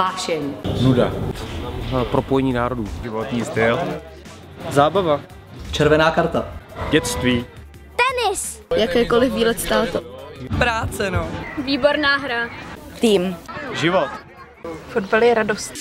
Vášeň. Nuda. Eh, propojení národů. Životní styl. Zábava. Červená karta. Dětství. Tenis. Jakýkoliv výlet stál to. Práce, no. Výborná hra. Tým. Život. Fotbal je radost.